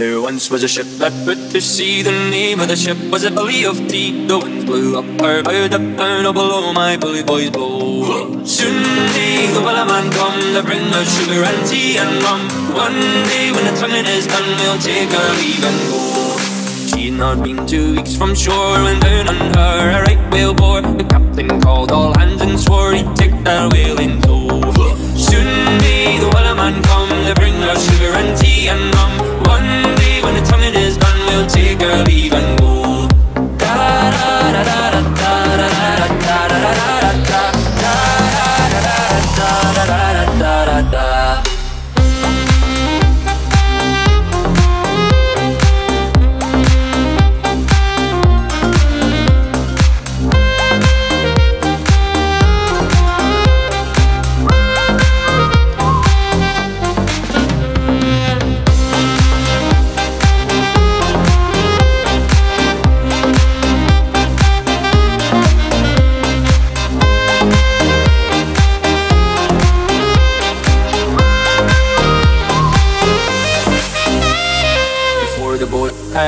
There once was a ship that put to sea. The name of the ship was a Billy of Tea. The winds blew up her bow, up down, oh below my bully boys blow. Soon may the wellerman come to bring us sugar and tea and rum. One day when the tonguing is done, we'll take our leave and go. She'd not been two weeks from shore when down on her a right whale bore. The captain called all hands and swore he'd take that whale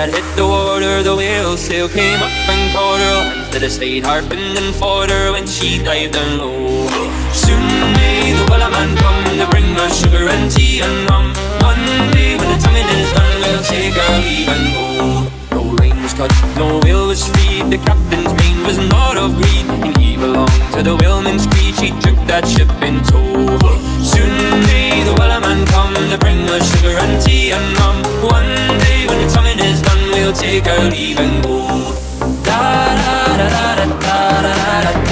had hit the water, the whale sail came up and caught her. To the stayed harping and fought her when she dived down low. Soon may the wellerman come to bring us sugar and tea and rum. One day when the tonguing is done, we'll take our leave and go. No line was cut, no whale was freed. The captain's mane was not of greed, and he belonged to the whaleman's creed. She took that ship in tow. Soon may the wellerman come to bring us sugar and tea and rum take out even more. Da da da da da da da da.